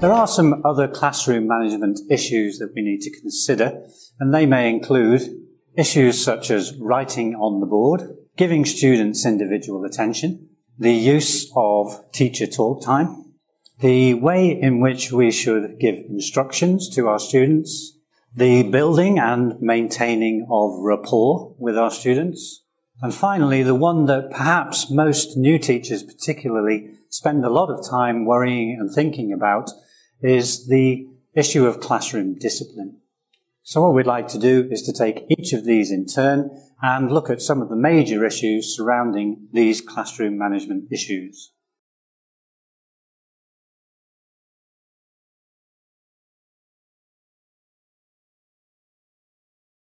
There are some other classroom management issues that we need to consider, and they may include issues such as writing on the board, giving students individual attention, the use of teacher talk time, the way in which we should give instructions to our students, the building and maintaining of rapport with our students, and finally, the one that perhaps most new teachers particularly spend a lot of time worrying and thinking about is the issue of classroom discipline. So what we'd like to do is to take each of these in turn and look at some of the major issues surrounding these classroom management issues.